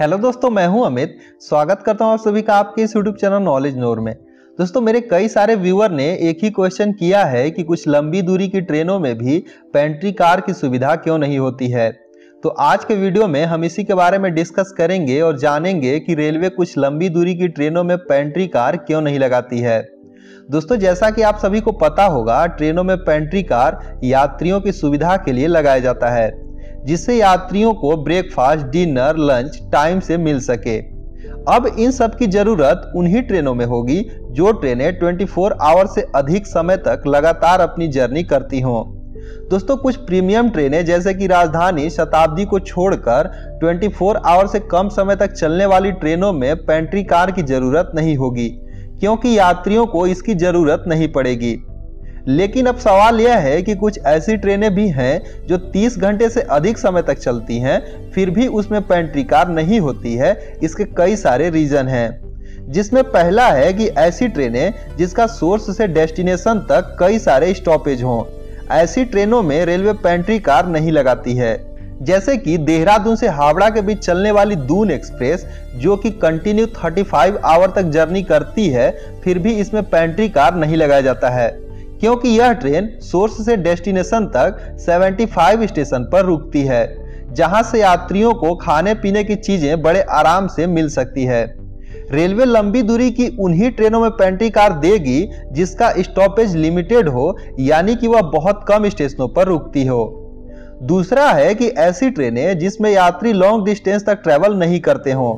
Hello दोस्तों, मैं हूँ अमित। स्वागत करता हूँ आप सभी का आपके इस यूट्यूब चैनल नॉलेज नोर में। दोस्तों, मेरे कई सारे व्यूअर ने एक ही क्वेश्चन किया है कि कुछ लंबी दूरी की ट्रेनों में भी पेंट्री कार की सुविधा क्यों नहीं होती है। तो आज के वीडियो में हम इसी के बारे में डिस्कस करेंगे और जानेंगे कि रेलवे कुछ लंबी दूरी की ट्रेनों में पेंट्री कार क्यों नहीं लगाती है। दोस्तों, जैसा कि आप सभी को पता होगा, ट्रेनों में पेंट्री कार यात्रियों की सुविधा के लिए लगाया जाता है। जिससे यात्रियों को ब्रेकफास्ट डिनर लंच टाइम से मिल सके। अब इन सब की ज़रूरत उन्हीं ट्रेनों में होगी, जो ट्रेनें 24 आवर से अधिक समय तक लगातार अपनी जर्नी करती हों। दोस्तों, कुछ प्रीमियम ट्रेनें जैसे कि राजधानी शताब्दी को छोड़कर 24 आवर से कम समय तक चलने वाली ट्रेनों में पेंट्री कार की ज़रूरत नहीं होगी, क्योंकि यात्रियों को इसकी ज़रूरत नहीं पड़ेगी। लेकिन अब सवाल यह है कि कुछ ऐसी ट्रेनें भी हैं जो 30 घंटे से अधिक समय तक चलती हैं, फिर भी उसमें पेंट्री कार नहीं होती है, इसके कई सारे रीजन हैं। जिसमें पहला है कि ऐसी ट्रेनें जिसका सोर्स से डेस्टिनेशन तक कई सारे स्टॉपेज हों, ऐसी ट्रेनों में रेलवे पेंट्री कार नहीं लगाती है। जैसे कि देहरादून से हावड़ा के बीच चलने वाली दून एक्सप्रेस, जो कि कंटिन्यू 35 आवर तक जर्नी करती है, फिर भी इसमें पेंट्री कार नहीं लगाया जाता है। क्योंकि यह ट्रेन सोर्स से डेस्टिनेशन तक 75 स्टेशन पर रुकती है, जहाँ से यात्रियों को खाने पीने की चीज़ें बड़े आराम से मिल सकती है। रेलवे लंबी दूरी की उन्हीं ट्रेनों में पेंट्री कार देगी, जिसका स्टॉपेज लिमिटेड हो, यानी कि वह बहुत कम स्टेशनों पर रुकती हो। दूसरा है कि ऐसी ट्रेनें जिसमें यात्री लॉन्ग डिस्टेंस तक ट्रेवल नहीं करते हों।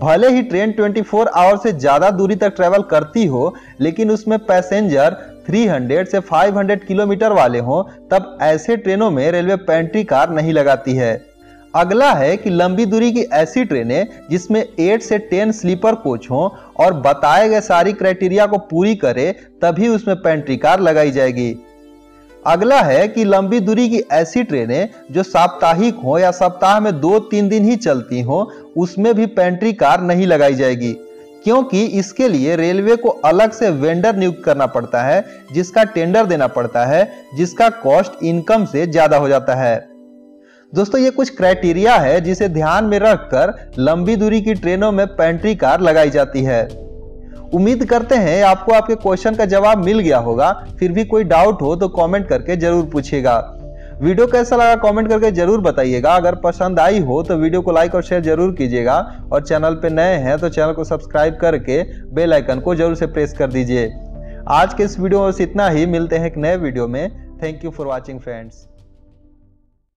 भले ही ट्रेन 24 आवर से ज़्यादा दूरी तक ट्रेवल करती हो, लेकिन उसमें पैसेंजर 300 से 500 किलोमीटर वाले हों, तब ऐसे ट्रेनों में रेलवे पेंट्री कार नहीं लगाती है। अगला है कि लंबी दूरी की ऐसी ट्रेनें जिसमें 8 से 10 स्लीपर कोच हों और बताए गए सारी क्राइटेरिया को पूरी करे, तभी उसमें पेंट्री कार लगाई जाएगी। अगला है कि लंबी दूरी की ऐसी ट्रेनें जो साप्ताहिक हो या सप्ताह में दो तीन दिन ही चलती हो, उसमें भी पेंट्री कार नहीं लगाई जाएगी। क्योंकि इसके लिए रेलवे को अलग से वेंडर नियुक्त करना पड़ता है, जिसका टेंडर देना पड़ता है, जिसका कॉस्ट इनकम से ज़्यादा हो जाता है। दोस्तों, ये कुछ क्राइटेरिया है जिसे ध्यान में रखकर लंबी दूरी की ट्रेनों में पेंट्री कार लगाई जाती है। उम्मीद करते हैं आपको आपके क्वेश्चन का जवाब मिल गया होगा। फिर भी कोई डाउट हो तो कमेंट करके ज़रूर पूछिएगा। वीडियो कैसा लगा कमेंट करके ज़रूर बताइएगा। अगर पसंद आई हो तो वीडियो को लाइक और शेयर ज़रूर कीजिएगा। और चैनल पे नए हैं तो चैनल को सब्सक्राइब करके बेल आइकन को ज़रूर से प्रेस कर दीजिए। आज के इस वीडियो में बस इतना ही। मिलते हैं एक नए वीडियो में। Thank you for watching friends